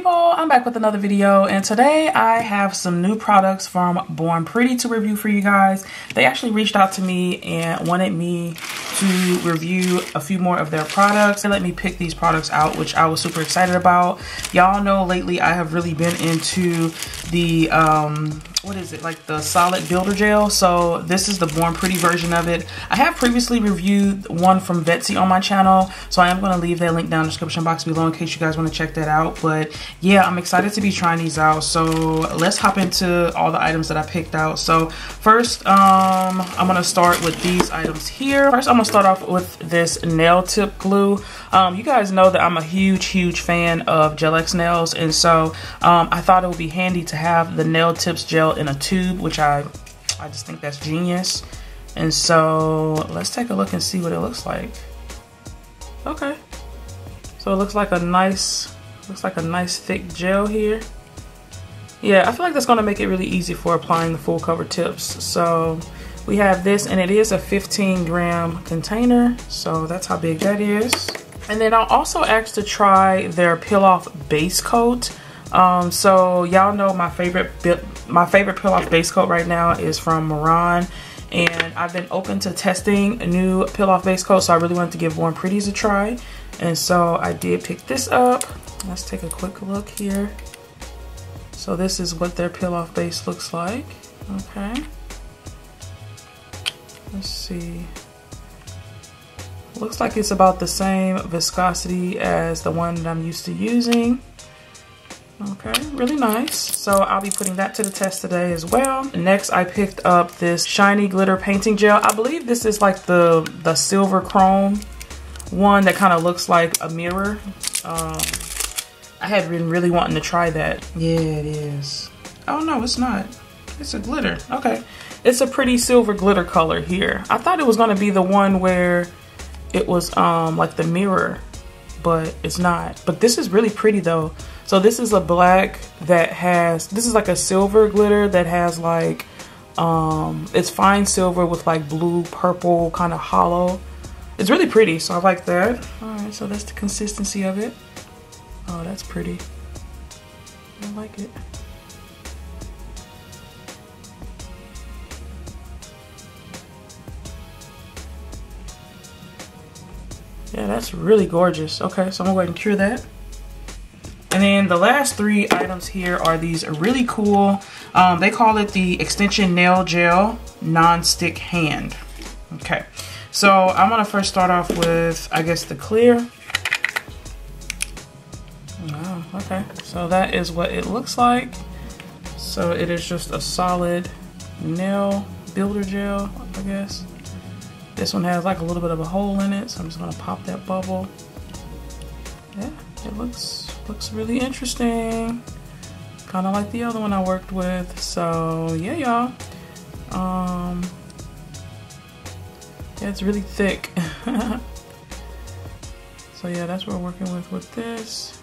people, I'm back with another video and today I have some new products from Born Pretty to review for you guys. They actually reached out to me and wanted me to review a few more of their products. They let me pick these products out, which I was super excited about. Y'all know lately I have really been into the, um, what is it, like the solid builder gel. So this is the Born Pretty version of it. I have previously reviewed one from Vettsy on my channel, so I am going to leave that link down in the description box below in case you guys want to check that out. But yeah, I'm excited to be trying these out. So let's hop into all the items that I picked out. So first, um, I'm going to start with these items here. First, I'm going to start off with this nail tip glue. Um, you guys know that I'm a huge, huge fan of Gel nails. And so um, I thought it would be handy to have the nail tips gel in a tube, which I, I just think that's genius. And so let's take a look and see what it looks like. Okay. So it looks like a nice, looks like a nice thick gel here. Yeah, I feel like that's gonna make it really easy for applying the full cover tips. So we have this and it is a 15 gram container. So that's how big that is. And then I'll also ask to try their peel off base coat. Um, so y'all know my favorite my favorite peel off base coat right now is from Moran and I've been open to testing a new peel off base coat so I really wanted to give Born Pretties a try and so I did pick this up. Let's take a quick look here. So this is what their peel off base looks like. Okay. Let's see. Looks like it's about the same viscosity as the one that I'm used to using Okay, really nice. So I'll be putting that to the test today as well. Next, I picked up this shiny glitter painting gel. I believe this is like the, the silver chrome one that kind of looks like a mirror. Um, I had been really wanting to try that. Yeah, it is. Oh no, it's not. It's a glitter. Okay. It's a pretty silver glitter color here. I thought it was gonna be the one where it was um like the mirror, but it's not. But this is really pretty though. So this is a black that has, this is like a silver glitter that has like, um, it's fine silver with like blue, purple, kind of hollow. It's really pretty, so I like that. All right, so that's the consistency of it. Oh, that's pretty. I like it. Yeah, that's really gorgeous. Okay, so I'm gonna go ahead and cure that. And then the last three items here are these really cool, um, they call it the Extension Nail Gel Non-Stick Hand. Okay, so I'm gonna first start off with, I guess, the clear. Oh, okay, so that is what it looks like. So it is just a solid nail builder gel, I guess. This one has like a little bit of a hole in it, so I'm just gonna pop that bubble. Yeah, it looks looks really interesting. Kind of like the other one I worked with. So yeah y'all. Um yeah it's really thick. So yeah that's what we're working with with this.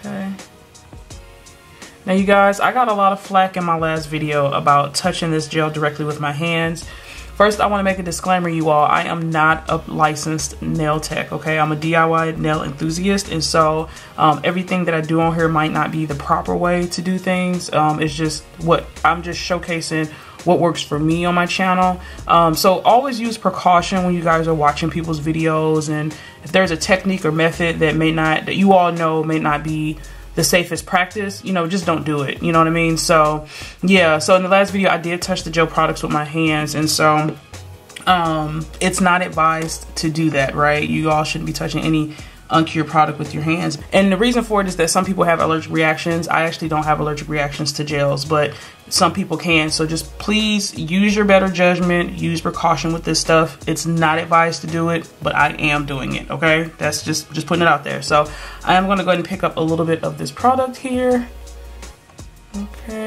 Okay. Now you guys I got a lot of flack in my last video about touching this gel directly with my hands First, I want to make a disclaimer, you all. I am not a licensed nail tech, okay? I'm a DIY nail enthusiast, and so um, everything that I do on here might not be the proper way to do things. Um, it's just what I'm just showcasing what works for me on my channel. Um, so always use precaution when you guys are watching people's videos, and if there's a technique or method that may not, that you all know may not be the safest practice, you know, just don't do it. You know what I mean? So, yeah. So in the last video, I did touch the gel products with my hands. And so um, it's not advised to do that, right? You all shouldn't be touching any uncured product with your hands. And the reason for it is that some people have allergic reactions. I actually don't have allergic reactions to gels, but some people can. So just please use your better judgment, use precaution with this stuff. It's not advised to do it, but I am doing it, okay? That's just, just putting it out there. So I am gonna go ahead and pick up a little bit of this product here. Okay.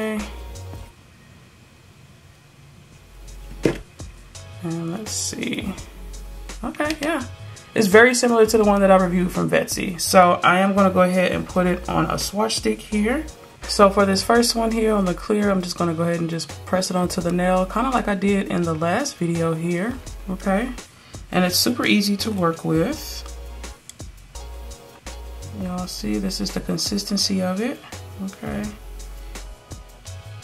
And let's see. Okay, yeah. It's very similar to the one that I reviewed from Vettsy. So I am gonna go ahead and put it on a swatch stick here. So for this first one here on the clear, I'm just gonna go ahead and just press it onto the nail, kind of like I did in the last video here, okay? And it's super easy to work with. Y'all see, this is the consistency of it. Okay.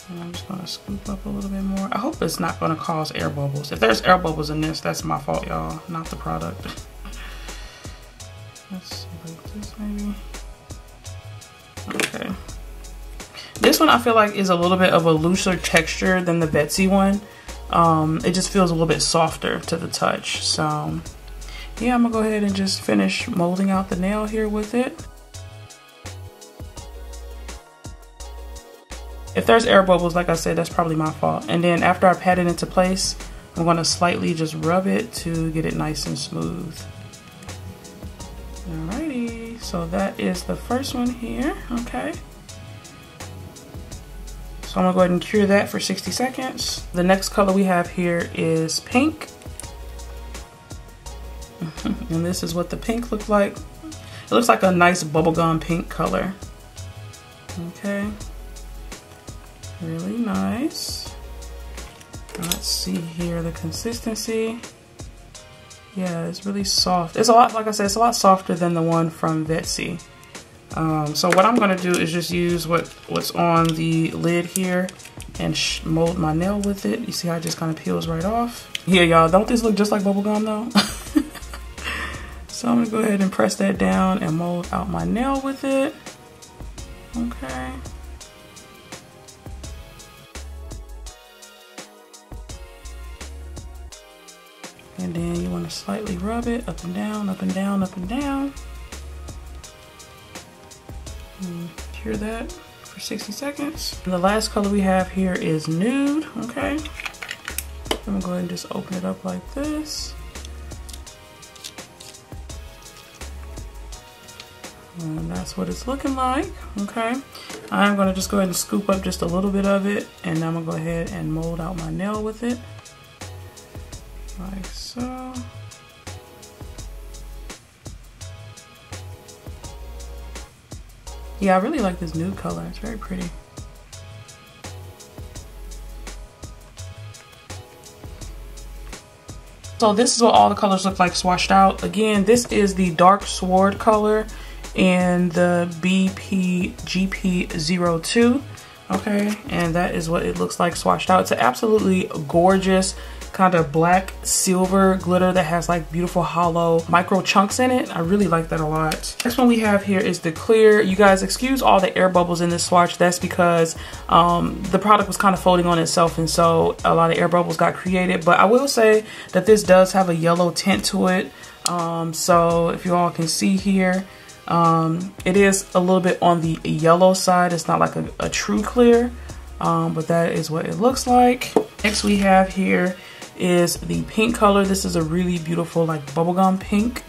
And I'm just gonna scoop up a little bit more. I hope it's not gonna cause air bubbles. If there's air bubbles in this, that's my fault, y'all, not the product. Let's like this maybe. Okay. This one I feel like is a little bit of a looser texture than the Vettsy one. Um, it just feels a little bit softer to the touch. So yeah, I'm gonna go ahead and just finish molding out the nail here with it. If there's air bubbles, like I said, that's probably my fault. And then after I pat it into place, I'm gonna slightly just rub it to get it nice and smooth. Alrighty, so that is the first one here, okay. So I'm gonna go ahead and cure that for 60 seconds. The next color we have here is pink. and this is what the pink looks like. It looks like a nice bubblegum pink color. Okay. Really nice. Let's see here the consistency. Yeah, it's really soft. It's a lot, like I said, it's a lot softer than the one from Vettsy. Um, so what I'm gonna do is just use what what's on the lid here and mold my nail with it. You see how it just kind of peels right off? Yeah, y'all, don't this look just like bubblegum though? so I'm gonna go ahead and press that down and mold out my nail with it. Okay. And then you want to slightly rub it up and down, up and down, up and down. And cure that for 60 seconds. And the last color we have here is nude, okay? I'm gonna go ahead and just open it up like this. And that's what it's looking like, okay? I'm gonna just go ahead and scoop up just a little bit of it and I'm gonna go ahead and mold out my nail with it like so. Yeah, I really like this nude color. It's very pretty. So this is what all the colors look like swashed out. Again, this is the Stardusk color in the BP GP02. Okay, and that is what it looks like swashed out. It's an absolutely gorgeous kind of black silver glitter that has like beautiful hollow micro chunks in it. I really like that a lot. Next one we have here is the clear. You guys excuse all the air bubbles in this swatch. That's because um, the product was kind of folding on itself and so a lot of air bubbles got created. But I will say that this does have a yellow tint to it. Um, so if you all can see here, um, it is a little bit on the yellow side. It's not like a, a true clear, um, but that is what it looks like. Next we have here is the pink color. This is a really beautiful like bubblegum pink.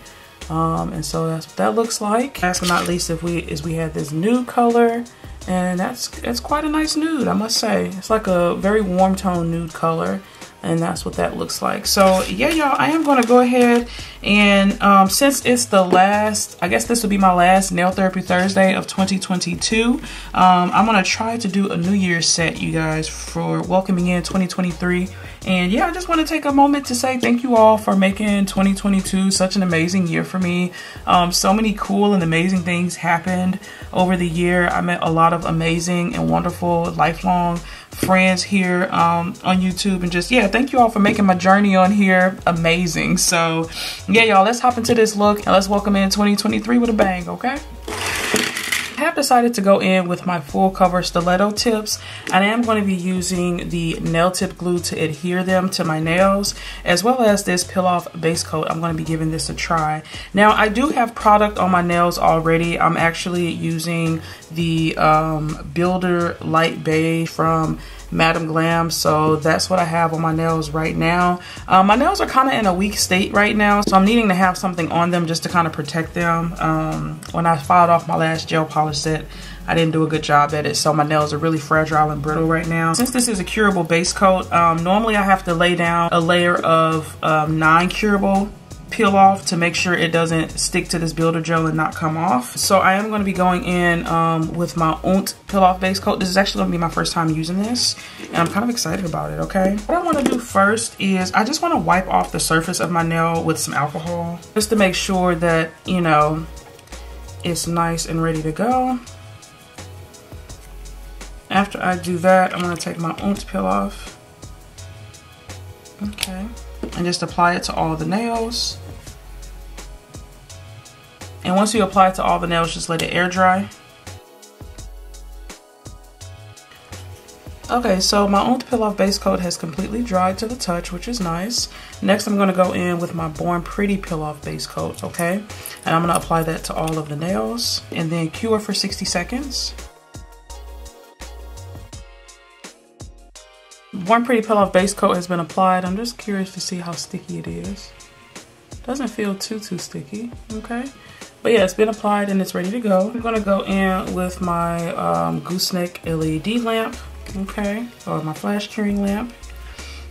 Um, and so that's what that looks like. Last but not least, if we is we have this nude color, and that's it's quite a nice nude, I must say. It's like a very warm tone nude color and that's what that looks like. So yeah y'all i am going to go ahead and um, since it's the last i guess this will be my last nail therapy thursday of 2022 um, i'm going to try to do a new year's set you guys for welcoming in 2023 and yeah i just want to take a moment to say thank you all for making 2022 such an amazing year for me. Um, so many cool and amazing things happened over the year. I met a lot of amazing and wonderful lifelong friends here um, on YouTube and just, yeah, thank you all for making my journey on here amazing. So, yeah, y'all, let's hop into this look and let's welcome in 2023 with a bang, okay? I have decided to go in with my full cover stiletto tips I am going to be using the nail tip glue to adhere them to my nails as well as this peel off base coat. I'm going to be giving this a try. Now I do have product on my nails already. I'm actually using the um, Builder Light Beige from Madam Glam. So that's what I have on my nails right now. Um, my nails are kind of in a weak state right now. So I'm needing to have something on them just to kind of protect them. Um, when I filed off my last gel polish set, I didn't do a good job at it. So my nails are really fragile and brittle right now. Since this is a curable base coat, um, normally I have to lay down a layer of um, non-curable peel off to make sure it doesn't stick to this builder gel and not come off. So I am going to be going in um, with my ONT peel off base coat. This is actually going to be my first time using this and I'm kind of excited about it, okay? What I want to do first is I just want to wipe off the surface of my nail with some alcohol just to make sure that, you know, it's nice and ready to go. After I do that, I'm gonna take my ounce peel off. Okay, and just apply it to all the nails. And once you apply it to all the nails, just let it air dry. Okay, so my own Peel Off base coat has completely dried to the touch, which is nice. Next, I'm going to go in with my Born Pretty Peel Off base coat, okay? And I'm going to apply that to all of the nails and then cure for 60 seconds. Born Pretty Peel Off base coat has been applied. I'm just curious to see how sticky it is. Doesn't feel too, too sticky, okay? But yeah, it's been applied and it's ready to go. I'm gonna go in with my um, gooseneck LED lamp okay, or my flash curing lamp.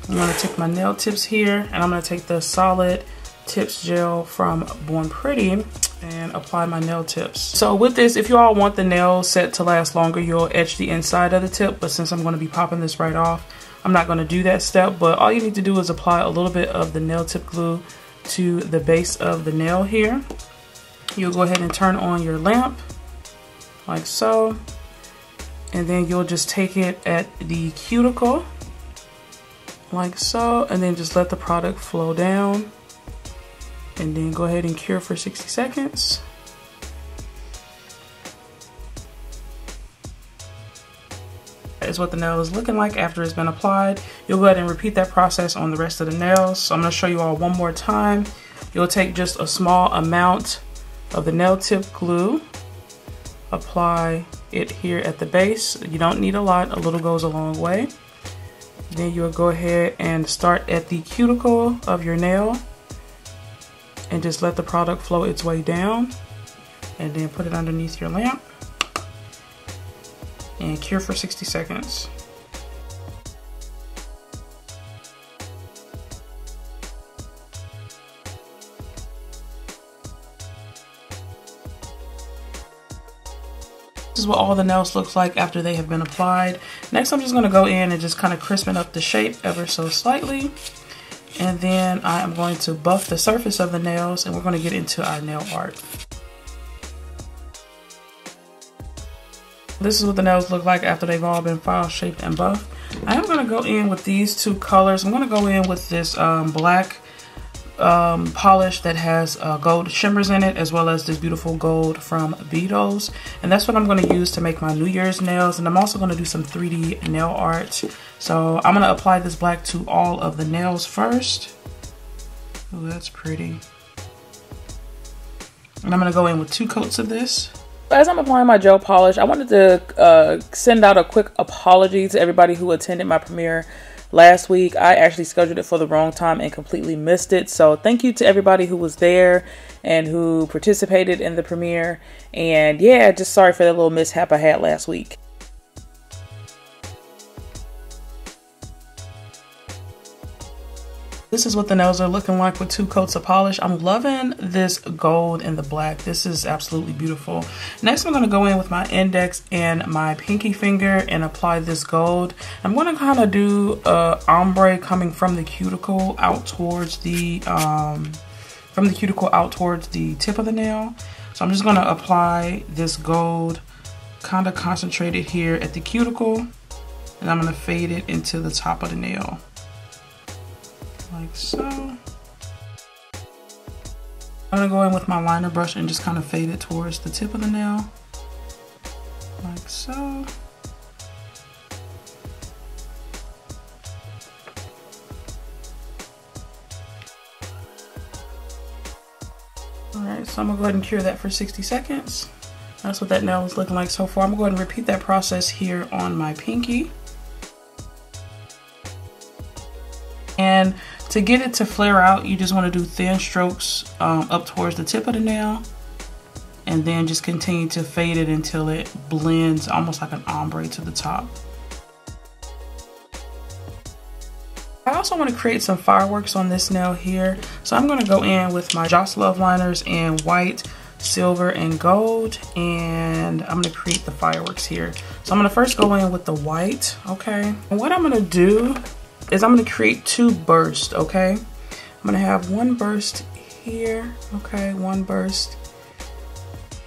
I'm gonna take my nail tips here and I'm gonna take the solid tips gel from Born Pretty and apply my nail tips. So with this, if you all want the nail set to last longer, you'll etch the inside of the tip, but since I'm gonna be popping this right off, I'm not gonna do that step, but all you need to do is apply a little bit of the nail tip glue to the base of the nail here. You'll go ahead and turn on your lamp like so and then you'll just take it at the cuticle like so and then just let the product flow down and then go ahead and cure for 60 seconds is what the nail is looking like after it's been applied. You'll go ahead and repeat that process on the rest of the nails. So I'm going to show you all one more time. You'll take just a small amount of the nail tip glue, apply it here at the base. You don't need a lot, a little goes a long way. Then you'll go ahead and start at the cuticle of your nail and just let the product flow its way down and then put it underneath your lamp and cure for 60 seconds. This is what all the nails looks like after they have been applied. Next, I'm just gonna go in and just kind of crispen up the shape ever so slightly. And then I am going to buff the surface of the nails and we're gonna get into our nail art. This is what the nails look like after they've all been file shaped and buffed. I am gonna go in with these two colors. I'm gonna go in with this um, black um, polish that has uh, gold shimmers in it as well as this beautiful gold from Beetles and that's what I'm going to use to make my New Year's nails. And I'm also going to do some 3D nail art. So I'm going to apply this black to all of the nails first. Oh that's pretty. And I'm going to go in with two coats of this as I'm applying my gel polish, I wanted to uh, send out a quick apology to everybody who attended my premiere last week. I actually scheduled it for the wrong time and completely missed it. So thank you to everybody who was there and who participated in the premiere. And yeah, just sorry for that little mishap I had last week. This is what the nails are looking like with two coats of polish. I'm loving this gold and the black. This is absolutely beautiful. Next, I'm gonna go in with my index and my pinky finger and apply this gold. I'm gonna kind of do a ombre coming from the cuticle out towards the, um, from the cuticle out towards the tip of the nail. So I'm just gonna apply this gold kind of concentrated here at the cuticle and I'm gonna fade it into the top of the nail like so. I'm gonna go in with my liner brush and just kind of fade it towards the tip of the nail, like so. Alright, so I'm gonna go ahead and cure that for 60 seconds. That's what that nail is looking like so far. I'm gonna go ahead and repeat that process here on my pinky. To get it to flare out, you just want to do thin strokes um, up towards the tip of the nail and then just continue to fade it until it blends almost like an ombre to the top. I also want to create some fireworks on this nail here. So I'm going to go in with my Joss Love liners in white, silver, and gold. And I'm going to create the fireworks here. So I'm going to first go in with the white, okay? And what I'm going to do is I'm to create two bursts, okay? I'm to have one burst here, okay? One burst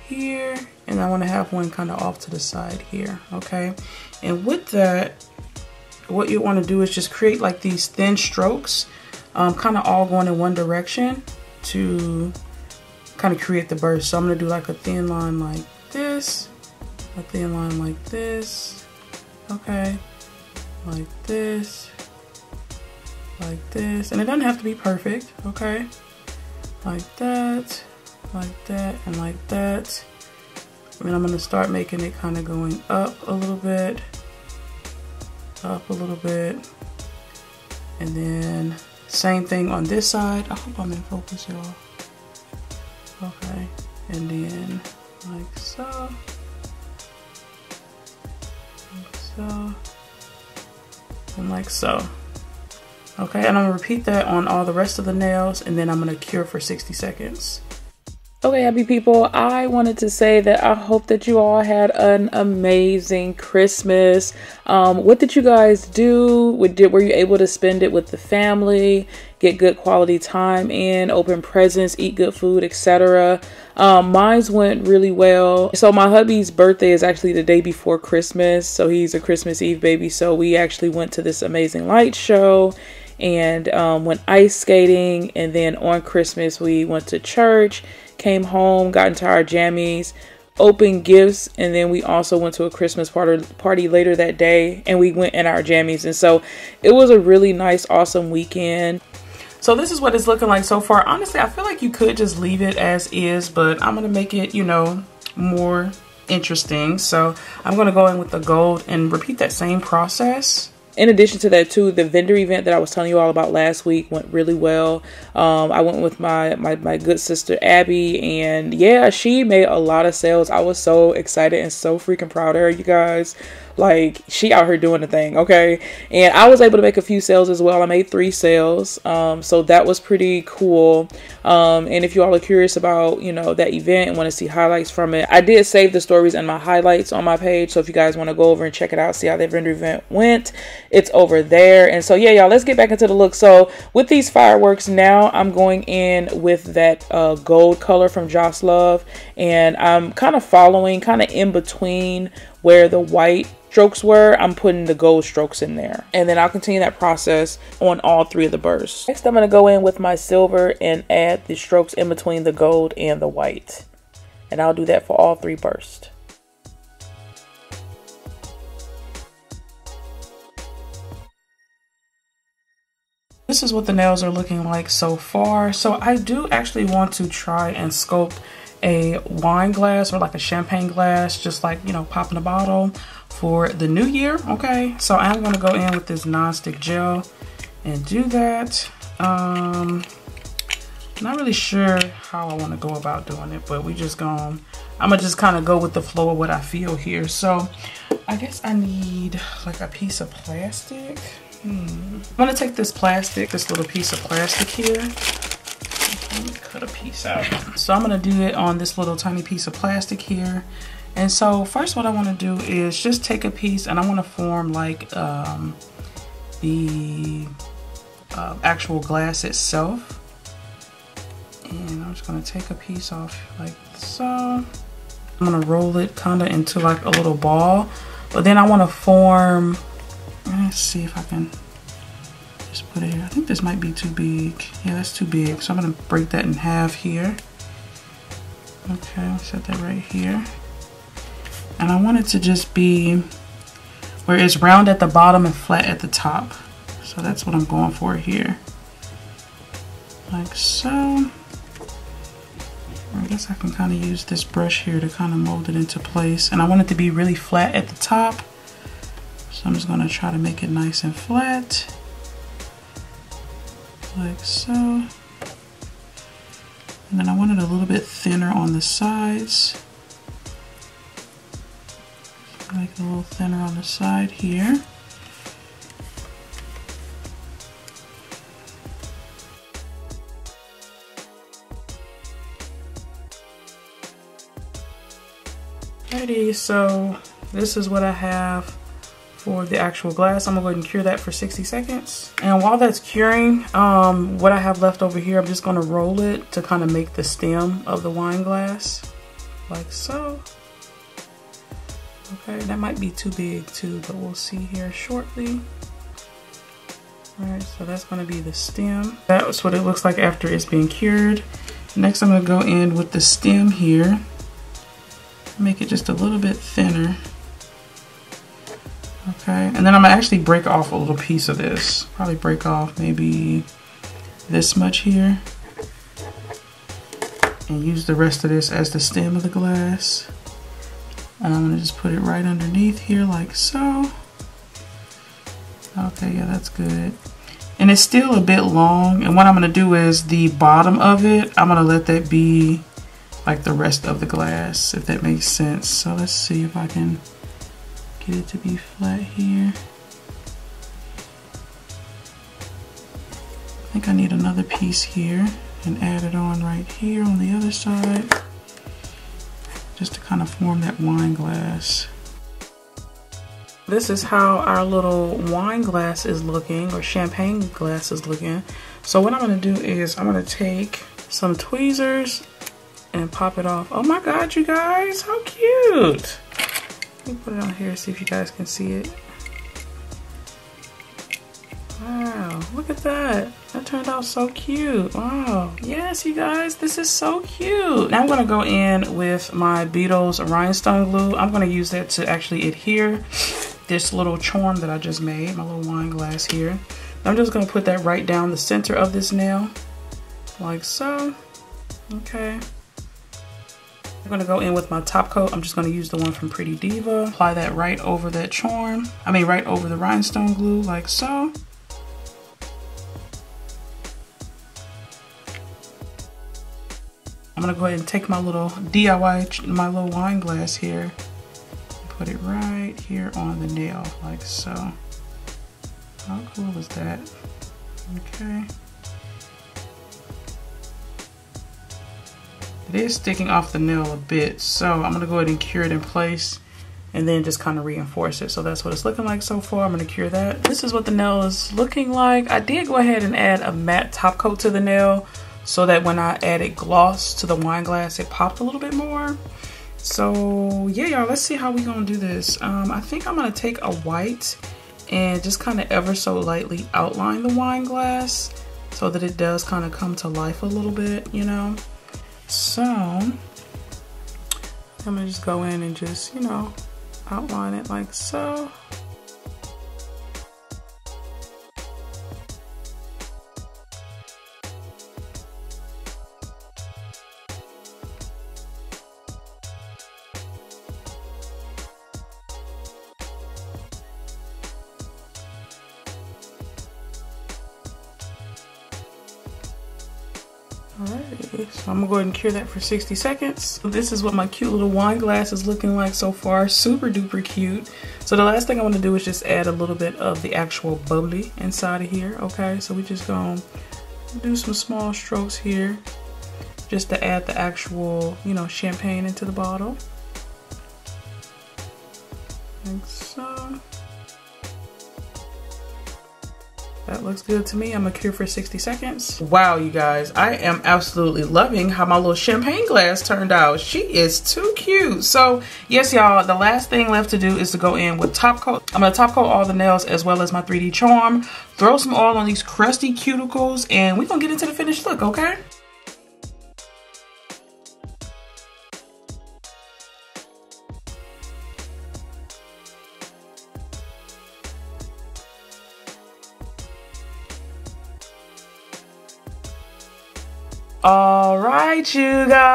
here and I want to have one kind of off to the side here okay and with that what you want to do is just create like these thin strokes um, kind of all going in one direction to kind of create the burst so I'm gonna do like a thin line like this a thin line like this okay like this like this. And it doesn't have to be perfect okay? Like that like that and like that. And I'm gonna start making it kind of going up a little bit up a little bit. And then same thing on this side. I hope I'm in focus y'all. Okay and then like so. Like so. And like so okay and I'm gonna repeat that on all the rest of the nails and then I'm gonna cure for 60 seconds Okay, happy people, I wanted to say that I hope that you all had an amazing Christmas. Um, what did you guys do? Were you able to spend it with the family, get good quality time in, open presents, eat good food, etc.? Um, mine's went really well. So my hubby's birthday is actually the day before Christmas. So he's a Christmas Eve baby. So we actually went to this amazing light show and um, went ice skating. And then on Christmas, we went to church came home, got into our jammies, opened gifts, and then we also went to a Christmas party party later that day and we went in our jammies. And so it was a really nice, awesome weekend. So this is what it's looking like so far. Honestly, I feel like you could just leave it as is, but I'm gonna make it, you know, more interesting. So I'm gonna go in with the gold and repeat that same process in addition to that too the vendor event that i was telling you all about last week went really well. Um, i went with my, my my good sister abby and yeah she made a lot of sales. I was so excited and so freaking proud of her you guys like she out here doing the thing, okay? And I was able to make a few sales as well. I made three sales, um, so that was pretty cool. Um, and if you all are curious about you know that event and want to see highlights from it, I did save the stories and my highlights on my page. So if you guys want to go over and check it out, see how that vendor event went, it's over there. And so yeah, y'all, let's get back into the look. So with these fireworks now, I'm going in with that uh, gold color from Joss Love, and I'm kind of following, kind of in between where the white strokes were, I'm putting the gold strokes in there. And then I'll continue that process on all three of the bursts. Next, I'm to go in with my silver and add the strokes in between the gold and the white. And I'll do that for all three bursts. This is what the nails are looking like so far. So I do actually want to try and sculpt a wine glass or like a champagne glass, just like, you know, popping a bottle for the new year, okay? So I'm gonna go in with this non-stick gel and do that. Um, not really sure how I wanna go about doing it, but we just gonna, I'm gonna just kind of go with the flow of what I feel here. So I guess I need like a piece of plastic. Hmm. I'm gonna take this plastic, this little piece of plastic here. Cut a piece out. So I'm gonna do it on this little tiny piece of plastic here. And so first what I want to do is just take a piece and I want to form like um, the uh, actual glass itself. And I'm just going to take a piece off like so. I'm going to roll it kind of into like a little ball. But then I want to form, let's see if I can just put it here. I think this might be too big. Yeah, that's too big. So I'm going to break that in half here. Okay, set that right here. And I want it to just be where it's round at the bottom and flat at the top. So that's what I'm going for here. Like so. I guess I can kind of use this brush here to kind of mold it into place. And I want it to be really flat at the top. So I'm just going to try to make it nice and flat. Like so. And then I want it a little bit thinner on the sides. A little thinner on the side here. Alrighty, so this is what I have for the actual glass. I'm gonna go ahead and cure that for 60 seconds. And while that's curing, um, what I have left over here, I'm just gonna roll it to kind of make the stem of the wine glass. like so. Okay, that might be too big too, but we'll see here shortly. All right, so that's gonna be the stem. That's what it looks like after it's been cured. Next, I'm gonna go in with the stem here. Make it just a little bit thinner. Okay, and then I'm gonna actually break off a little piece of this. Probably break off maybe this much here. And use the rest of this as the stem of the glass. And I'm gonna just put it right underneath here like so. Okay, yeah, that's good. And it's still a bit long. And what I'm gonna do is the bottom of it, I'm gonna let that be like the rest of the glass, if that makes sense. So let's see if I can get it to be flat here. I think I need another piece here and add it on right here on the other side just to kind of form that wine glass. This is how our little wine glass is looking or champagne glass is looking. So what I'm gonna do is I'm gonna take some tweezers and pop it off. Oh my God, you guys, how cute. Let me put it on here, see if you guys can see it. Wow, look at that. That turned out so cute. Wow. Yes, you guys, this is so cute. Now I'm gonna go in with my Beetles rhinestone glue. I'm gonna use that to actually adhere this little charm that I just made, my little wine glass here. I'm just gonna put that right down the center of this nail, like so. Okay. I'm gonna go in with my top coat. I'm just gonna use the one from Pretty Diva. Apply that right over that charm. I mean, right over the rhinestone glue, like so. I'm gonna go ahead and take my little DIY, my little wine glass here, put it right here on the nail, like so. How cool is that? Okay. It is sticking off the nail a bit, so I'm gonna go ahead and cure it in place and then just kind of reinforce it. So that's what it's looking like so far. I'm gonna cure that. This is what the nail is looking like. I did go ahead and add a matte top coat to the nail so that when I added gloss to the wine glass, it popped a little bit more. So yeah, y'all, let's see how we gonna do this. Um, I think I'm gonna take a white and just kind of ever so lightly outline the wine glass so that it does kind of come to life a little bit, you know? So I'm gonna just go in and just, you know, outline it like so. Go ahead and cure that for 60 seconds. This is what my cute little wine glass is looking like so far. Super duper cute. So the last thing I wanna do is just add a little bit of the actual bubbly inside of here, okay? So we just gonna do some small strokes here just to add the actual, you know, champagne into the bottle. Like so. That looks good to me. I'm gonna cure for 60 seconds. Wow, you guys, I am absolutely loving how my little champagne glass turned out. She is too cute. So yes, y'all, the last thing left to do is to go in with top coat. I'm gonna top coat all the nails as well as my 3D charm. Throw some oil on these crusty cuticles and we're gonna get into the finished look, okay? All right, you guys.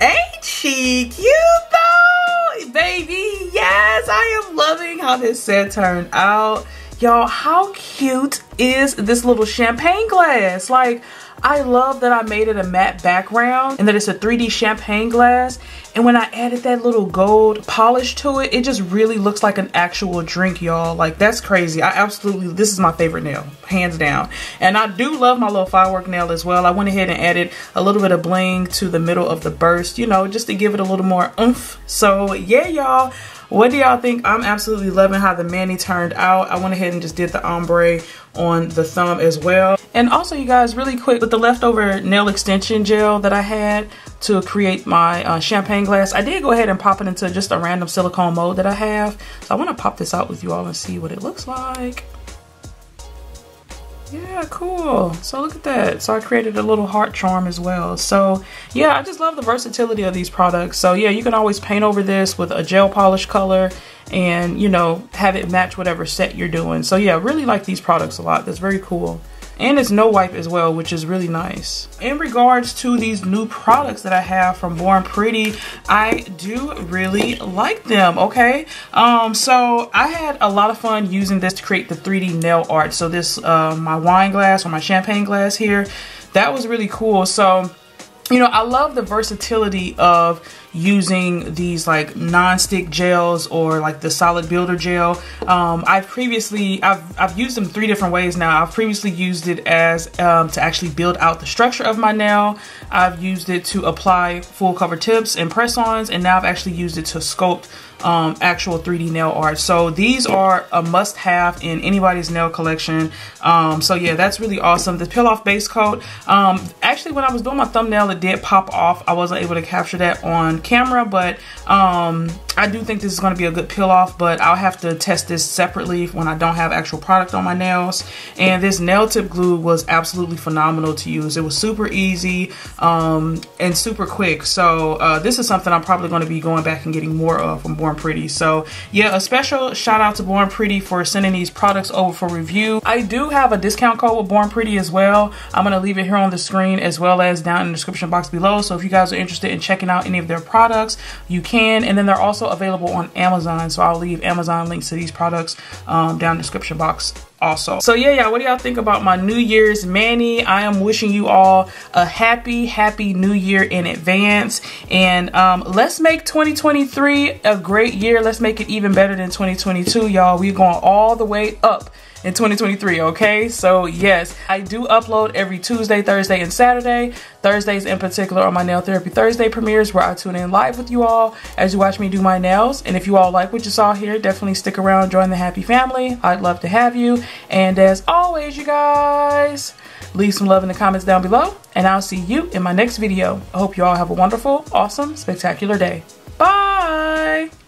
Ain't she cute though? Baby, yes, I am loving how this set turned out. Y'all, how cute is this little champagne glass? Like, I love that I made it a matte background and that it's a 3D champagne glass. And when I added that little gold polish to it, it just really looks like an actual drink, y'all. Like, that's crazy. I absolutely, this is my favorite nail, hands down. And I do love my little firework nail as well. I went ahead and added a little bit of bling to the middle of the burst, you know, just to give it a little more oomph. So, yeah, y'all. What do y'all think? I'm absolutely loving how the mani turned out. I went ahead and just did the ombre on the thumb as well. And also you guys, really quick, with the leftover nail extension gel that I had to create my uh, champagne glass. I did go ahead and pop it into just a random silicone mold that I have. So I want to pop this out with you all and see what it looks like. Yeah, cool. So look at that. So I created a little heart charm as well. So yeah, I just love the versatility of these products. So yeah, you can always paint over this with a gel polish color and you know, have it match whatever set you're doing. So yeah, really like these products a lot. That's very cool and it's no wipe as well which is really nice. In regards to these new products that i have from born pretty i do really like them okay? Um so i had a lot of fun using this to create the 3d nail art. So this uh my wine glass or my champagne glass here that was really cool. So you know, I love the versatility of using these like non-stick gels or like the solid builder gel. Um, I've previously, I've, I've used them three different ways now. I've previously used it as um, to actually build out the structure of my nail. I've used it to apply full cover tips and press-ons and now I've actually used it to sculpt um, actual 3D nail art. So these are a must have in anybody's nail collection. Um, so yeah, that's really awesome. The peel off base coat, um, actually when I was doing my thumbnail, it did pop off. I wasn't able to capture that on camera, but um, I do think this is going to be a good peel off, but I'll have to test this separately when I don't have actual product on my nails. And this nail tip glue was absolutely phenomenal to use. It was super easy um, and super quick. So uh, this is something I'm probably going to be going back and getting more of from Born Pretty. So yeah, a special shout out to Born Pretty for sending these products over for review. I do have a discount code with Born Pretty as well. I'm going to leave it here on the screen as well as down in the description box below. So if you guys are interested in checking out any of their products, you can. And then they're also available on Amazon. So I'll leave Amazon links to these products um, down in the description box also. So yeah, yeah, what do y'all think about my New Year's Mani? I am wishing you all a happy, happy New Year in advance. And um, let's make 2023 a great year. Let's make it even better than 2022, y'all. We're going all the way up in 2023, okay? So yes, I do upload every Tuesday, Thursday, and Saturday. Thursdays in particular are my Nail Therapy Thursday premieres where I tune in live with you all as you watch me do my nails. And if you all like what you saw here, definitely stick around, join the happy family. I'd love to have you. And as always, you guys, leave some love in the comments down below. And I'll see you in my next video. I hope you all have a wonderful, awesome, spectacular day. Bye!